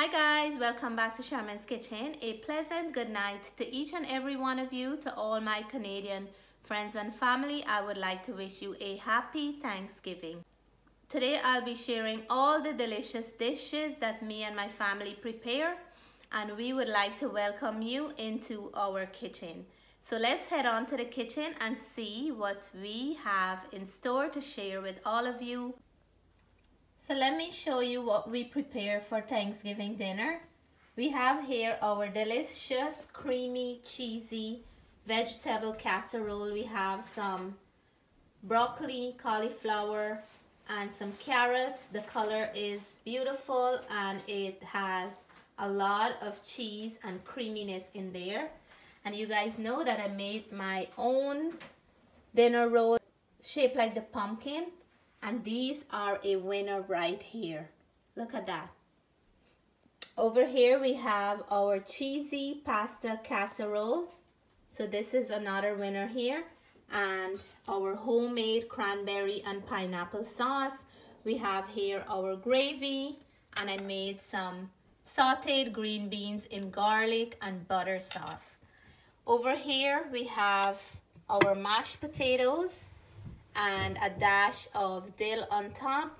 Hi guys, welcome back to Sharmin's Kitchen. A pleasant good night to each and every one of you, to all my Canadian friends and family. I would like to wish you a happy Thanksgiving. Today I'll be sharing all the delicious dishes that me and my family prepare and we would like to welcome you into our kitchen. So let's head on to the kitchen and see what we have in store to share with all of you so let me show you what we prepare for Thanksgiving dinner. We have here our delicious, creamy, cheesy vegetable casserole. We have some broccoli, cauliflower, and some carrots. The color is beautiful and it has a lot of cheese and creaminess in there. And you guys know that I made my own dinner roll shaped like the pumpkin and these are a winner right here. Look at that. Over here we have our cheesy pasta casserole. So this is another winner here. And our homemade cranberry and pineapple sauce. We have here our gravy. And I made some sauteed green beans in garlic and butter sauce. Over here we have our mashed potatoes and a dash of dill on top.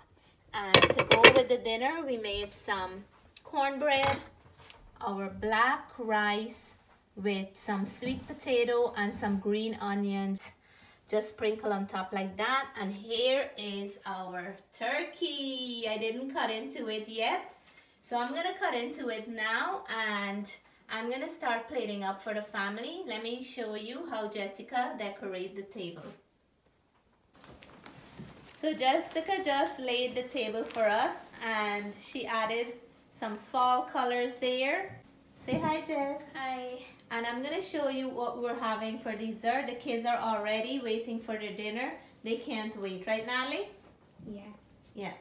And to go with the dinner, we made some cornbread, our black rice with some sweet potato and some green onions. Just sprinkle on top like that. And here is our turkey. I didn't cut into it yet. So i'm gonna cut into it now and i'm gonna start plating up for the family. Let me show you how jessica decorate the table so Jessica just laid the table for us and she added some fall colors there. Say hi, Jess. Hi. And I'm going to show you what we're having for dessert. The kids are already waiting for their dinner. They can't wait. Right, Natalie? Yeah. Yeah.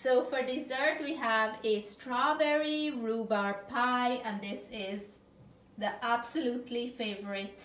So for dessert, we have a strawberry rhubarb pie. And this is the absolutely favorite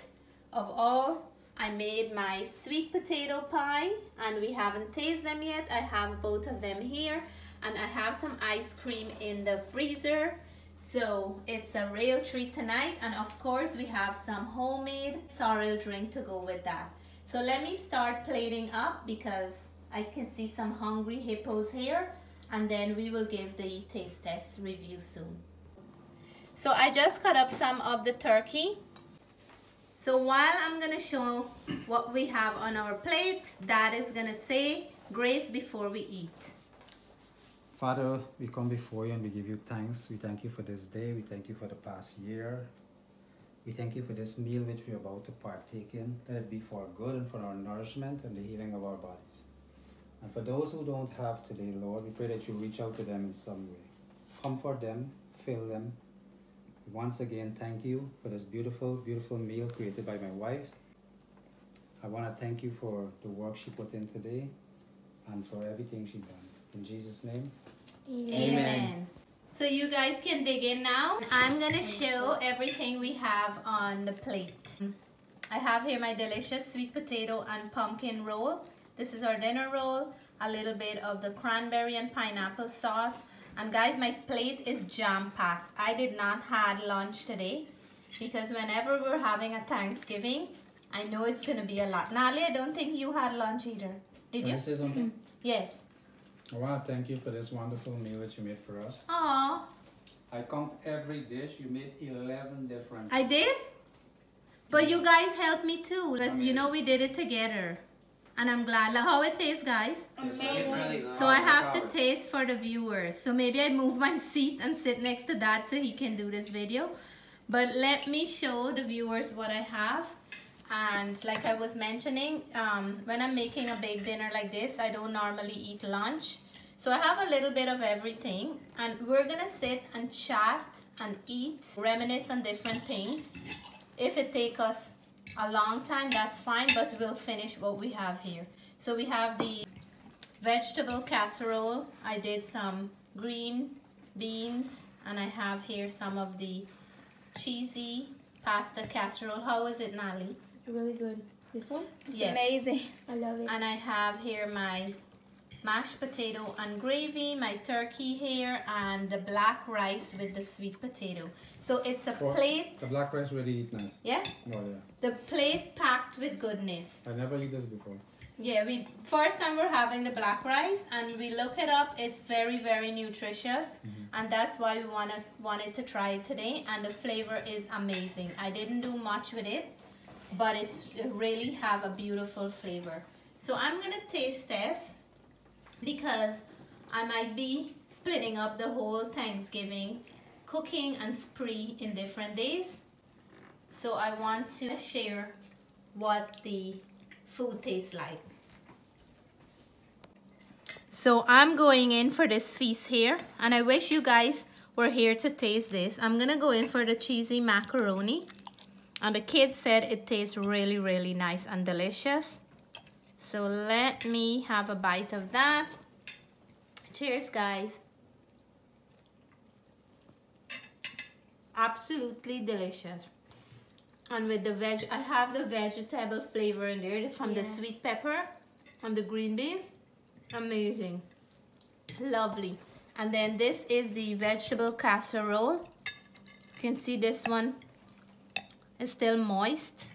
of all I made my sweet potato pie and we haven't tasted them yet. I have both of them here and I have some ice cream in the freezer. So it's a real treat tonight and of course we have some homemade sorrel drink to go with that. So let me start plating up because I can see some hungry hippos here and then we will give the taste test review soon. So I just cut up some of the turkey so while I'm to show what we have on our plate, Dad is to say grace before we eat. Father, we come before you and we give you thanks. We thank you for this day. We thank you for the past year. We thank you for this meal which we're about to partake in. Let it be for our good and for our nourishment and the healing of our bodies. And for those who don't have today, Lord, we pray that you reach out to them in some way. Comfort them, fill them, once again, thank you for this beautiful, beautiful meal created by my wife. I want to thank you for the work she put in today and for everything she done. In Jesus' name, Amen. Amen. So you guys can dig in now. I'm going to show everything we have on the plate. I have here my delicious sweet potato and pumpkin roll. This is our dinner roll. A little bit of the cranberry and pineapple sauce and guys, my plate is jam-packed. I did not had lunch today because whenever we're having a Thanksgiving, I know it's going to be a lot. Nali, I don't think you had lunch either. Did Can you? I say something? Mm -hmm. Yes. Wow, thank you for this wonderful meal that you made for us. Aww. I count every dish. You made 11 different. I did? But you guys helped me too. But you know we did it together and I'm glad. Like how it tastes, guys. Amazing. So I have to taste for the viewers. So maybe I move my seat and sit next to Dad so he can do this video. But let me show the viewers what I have. And like I was mentioning, um, when I'm making a big dinner like this, I don't normally eat lunch. So I have a little bit of everything. And we're gonna sit and chat and eat, reminisce on different things. If it take us a long time, that's fine, but we'll finish what we have here. So we have the vegetable casserole. I did some green beans, and I have here some of the cheesy pasta casserole. How is it, Nali? Really good. This one? It's yeah. amazing. I love it. And I have here my mashed potato and gravy, my turkey here, and the black rice with the sweet potato. So it's a plate, The black rice really eat nice. yeah? Oh yeah. The plate packed with goodness. I never eat this before. Yeah, we first time we're having the black rice and we look it up. It's very very nutritious, mm-hmm. and that's why we wanted wanted to try it today. And the flavor is amazing. I didn't do much with it, but it's it really have a beautiful flavor. So I'm gonna taste test because I might be splitting up the whole Thanksgiving cooking and spree in different days. So I want to share what the food tastes like. So I'm going in for this feast here and I wish you guys were here to taste this. I'm gonna go in for the cheesy macaroni and the kids said it tastes really really nice and delicious. So let me have a bite of that. Cheers guys. Absolutely delicious. And with the veg, I have the vegetable flavor in there from the sweet pepper and the green beans. Amazing. Lovely. And then this is the vegetable casserole. You can see this one is still moist.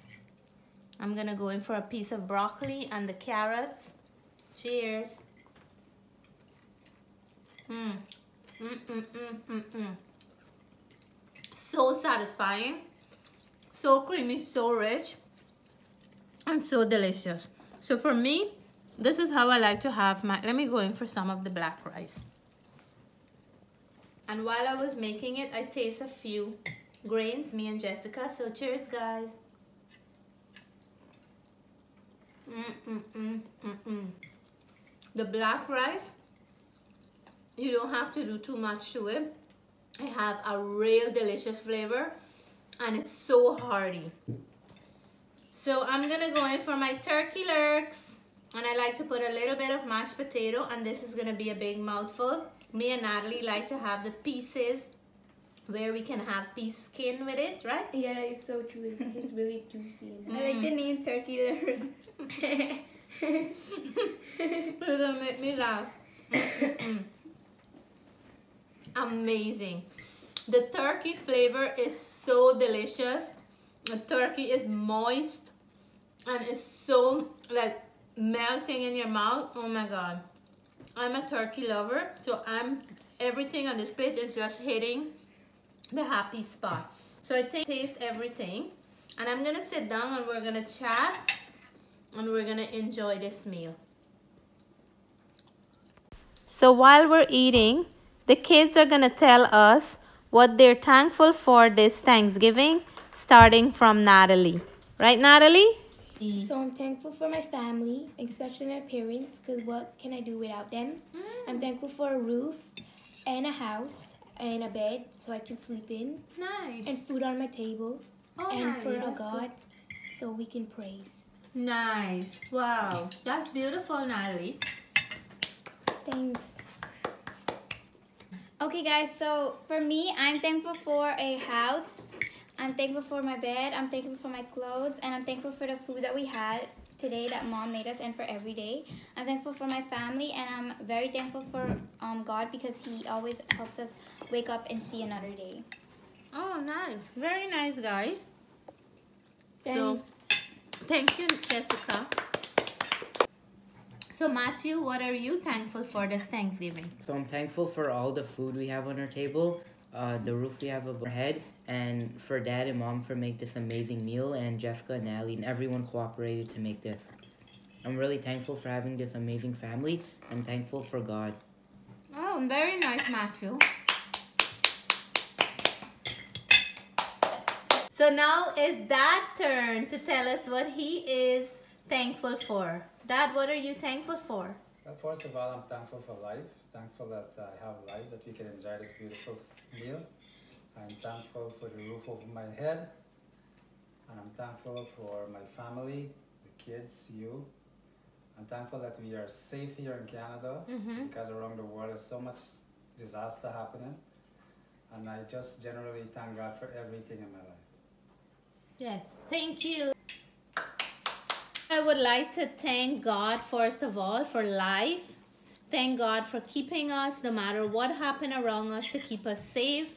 I'm gonna go in for a piece of broccoli and the carrots. Cheers. Mm. Mm, mm, mm, mm, mm. So satisfying. So creamy, so rich, and so delicious. So for me, this is how I like to have my, let me go in for some of the black rice. And while I was making it, I taste a few grains, me and Jessica. So cheers, guys. Mm, mm, mm. The black rice, you don't have to do too much to it. It have a real delicious flavor and it's so hearty. So I'm gonna go in for my turkey lurks and I like to put a little bit of mashed potato and this is gonna be a big mouthful. Me and Natalie like to have the pieces where we can have piece skin with it, right? Yeah, it's so true. It's, it's really juicy. I like mm. the name Turkey Lurk. You're gonna make me laugh. Amazing. The turkey flavor is so delicious. The turkey is moist and it's so like melting in your mouth. Oh my god. I'm a turkey lover, so I'm everything on this plate is just hitting the happy spot. So I taste everything and I'm gonna sit down and we're gonna chat and we're gonna enjoy this meal. So while we're eating, the kids are gonna tell us what they're thankful for this Thanksgiving, starting from Natalie. Right, Natalie? So mm. I'm thankful for my family, especially my parents, because what can I do without them? Mm. I'm thankful for a roof and a house and a bed so I can sleep in Nice. and food on my table oh, and nice. for a God so we can praise. Nice. Wow. That's beautiful, Natalie. Thanks. Okay, guys, so for me, I'm thankful for a house. I'm thankful for my bed. I'm thankful for my clothes. And I'm thankful for the food that we had today that mom made us and for every day. I'm thankful for my family. And I'm very thankful for um, God because He always helps us wake up and see another day. Oh, nice. Very nice, guys. Thanks. So, thank you, Jessica. So, Matthew, what are you thankful for this Thanksgiving? So I'm thankful for all the food we have on our table, uh, the roof we have over our head, and for dad and mom for make this amazing meal, and Jessica and Natalie and everyone cooperated to make this. I'm really thankful for having this amazing family. I'm thankful for God. Oh, very nice, Matthew. So now it's Dad's turn to tell us what he is thankful for. Dad, what are you thankful for? Well, first of all, I'm thankful for life. Thankful that I have life, that we can enjoy this beautiful meal. I'm thankful for the roof over my head. And I'm thankful for my family, the kids, you. I'm thankful that we are safe here in Canada Mm-hmm. because around the world there's so much disaster happening. And I just generally thank God for everything in my life. Yes, thank you. I would like to thank God first of all for life, thank God for keeping us no matter what happened around us to keep us safe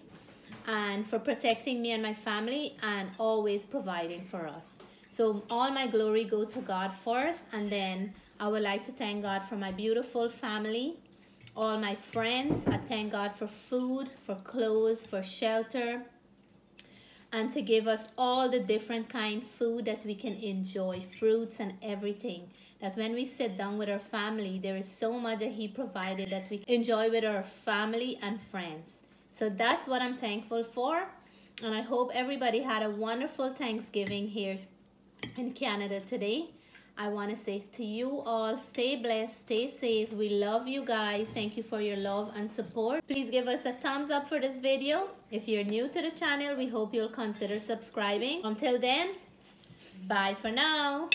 and for protecting me and my family and always providing for us. So all my glory go to God first and then I would like to thank God for my beautiful family, all my friends. I thank God for food, for clothes, for shelter, and to give us all the different kind food that we can enjoy, fruits and everything. That when we sit down with our family, there is so much that He provided that we enjoy with our family and friends. So that's what I'm thankful for. And I hope everybody had a wonderful Thanksgiving here in Canada today. I want to say to you all, stay blessed, stay safe. We love you guys. Thank you for your love and support. Please give us a thumbs up for this video. If you're new to the channel, we hope you'll consider subscribing. Until then, bye for now.